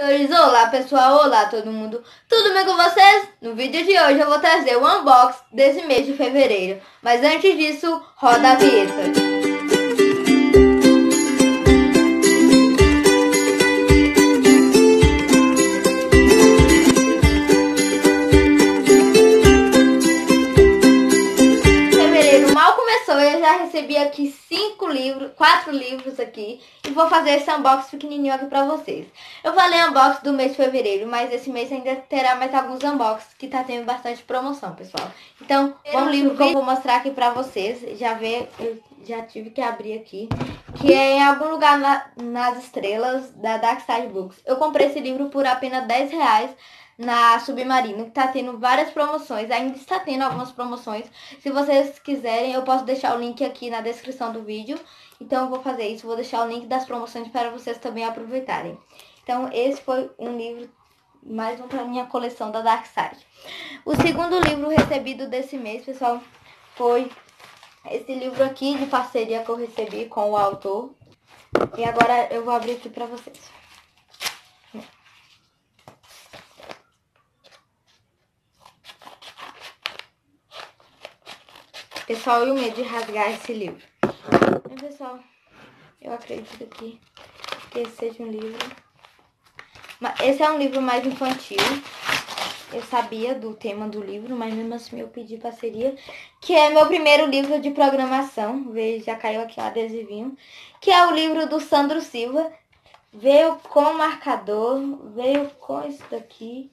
Senhores, olá pessoal, olá todo mundo, tudo bem com vocês? No vídeo de hoje eu vou trazer o unboxing desse mês de fevereiro, mas antes disso, roda a vinheta. eu já recebi aqui livros, quatro livros aqui e vou fazer esse unboxing pequenininho aqui pra vocês. Eu falei unboxing do mês de fevereiro, mas esse mês ainda terá mais alguns unboxings que tá tendo bastante promoção, pessoal. Então, um livro que eu vou mostrar aqui pra vocês, já vê, eu já tive que abrir aqui, que é em algum lugar na, nas estrelas da Dark Side Books. Eu comprei esse livro por apenas 10 reais na Submarino, que tá tendo várias promoções, ainda está tendo algumas promoções. Se vocês quiserem, eu posso deixar o link aqui na descrição do vídeo. Então eu vou fazer isso, vou deixar o link das promoções para vocês também aproveitarem. Então esse foi um livro, mais um para minha coleção da Dark Side. O segundo livro recebido desse mês, pessoal, foi esse livro aqui de parceria que eu recebi com o autor. E agora eu vou abrir aqui para vocês. Pessoal, e o medo de rasgar esse livro. Mas, pessoal, eu acredito que, que esse seja um livro... Esse é um livro mais infantil. Eu sabia do tema do livro, mas mesmo assim eu pedi parceria. Que é meu primeiro livro de programação. Veja, já caiu aqui um adesivinho. Que é o livro do Sandro Silva. Veio com marcador, veio com isso daqui.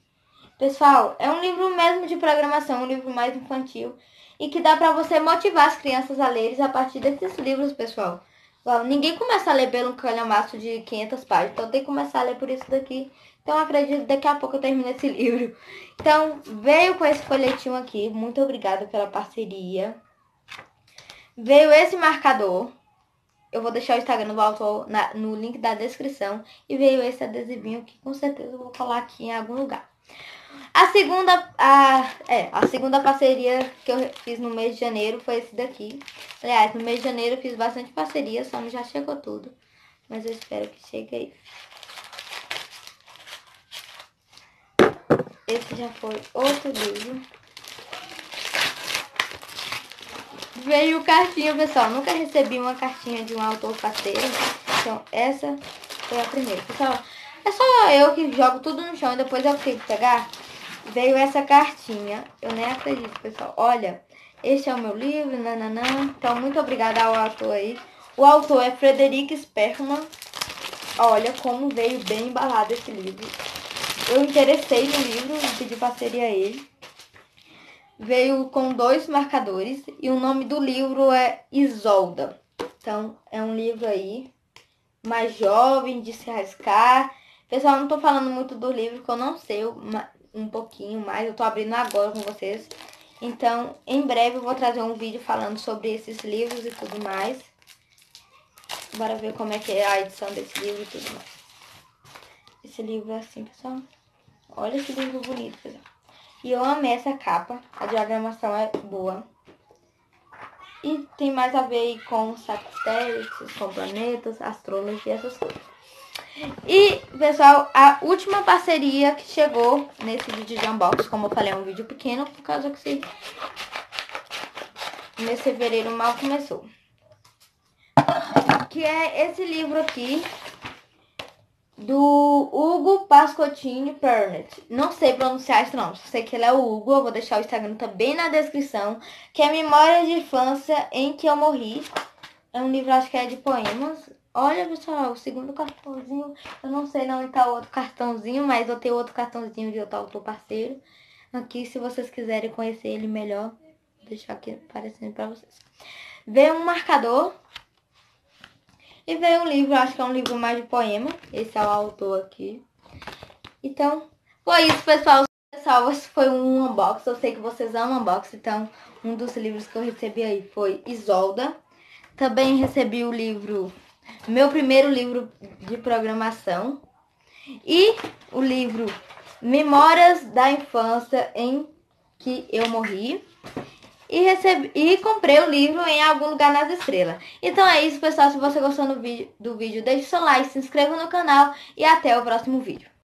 Pessoal, é um livro mesmo de programação, um livro mais infantil e que dá para você motivar as crianças a lerem a partir desses livros, pessoal. Ninguém começa a ler pelo calhamaço de 500 páginas, então tem que começar a ler por isso daqui. Então acredito que daqui a pouco eu termino esse livro. Então veio com esse folhetinho aqui, muito obrigada pela parceria. Veio esse marcador, eu vou deixar o Instagram do autor na, no link da descrição. E veio esse adesivinho que com certeza eu vou colar aqui em algum lugar. A segunda, a, é, a segunda parceria que eu fiz no mês de janeiro foi esse daqui. Aliás, no mês de janeiro eu fiz bastante parceria, só não já chegou tudo. Mas eu espero que chegue aí. Esse já foi outro livro. Veio cartinha, pessoal. Nunca recebi uma cartinha de um autor parceiro. Então, essa foi a primeira. Pessoal, é só eu que jogo tudo no chão e depois eu tenho que pegar veio essa cartinha. Eu nem acredito, pessoal. Olha, este é o meu livro, nananã. Então, muito obrigada ao autor aí. O autor é Frederic Sperman. Olha como veio bem embalado esse livro. Eu interessei no livro, pedi parceria a ele. Veio com dois marcadores e o nome do livro é Isolda. Então, é um livro aí mais jovem, de se arriscar. Pessoal, não tô falando muito do livro, que eu não sei um pouquinho mais. Eu tô abrindo agora com vocês. Então, em breve eu vou trazer um vídeo falando sobre esses livros e tudo mais. Bora ver como é que é a edição desse livro e tudo mais. Esse livro é assim, pessoal. Olha que livro bonito, pessoal. E eu amei essa capa. A diagramação é boa. E tem mais a ver com satélites, com planetas, e essas coisas. E, pessoal, a última parceria que chegou nesse vídeo de unboxing, como eu falei, é um vídeo pequeno, por causa que esse mês fevereiro mal começou. Que é esse livro aqui, do Hugo Pascotini Pernet. Não sei pronunciar esse nome, sei que ele é o Hugo, eu vou deixar o Instagram também na descrição. Que é Memória de Infância em que eu morri. É um livro, acho que é de poemas. Olha, pessoal, o segundo cartãozinho. Eu não sei não está o outro cartãozinho, mas eu tenho outro cartãozinho de outro autor parceiro. Aqui, se vocês quiserem conhecer ele melhor, vou deixar aqui aparecendo para vocês. Veio um marcador. E veio um livro, acho que é um livro mais de poema. Esse é o autor aqui. Então, foi isso, pessoal. Pessoal, esse foi um unboxing. Eu sei que vocês amam unboxing, então um dos livros que eu recebi aí foi Isolda. Também recebi o livro meu primeiro livro de programação e o livro Memórias da Infância em que eu morri. E, recebi, e comprei o livro em algum lugar nas estrelas. Então é isso, pessoal. Se você gostou do vídeo, do vídeo, deixe seu like, se inscreva no canal e até o próximo vídeo.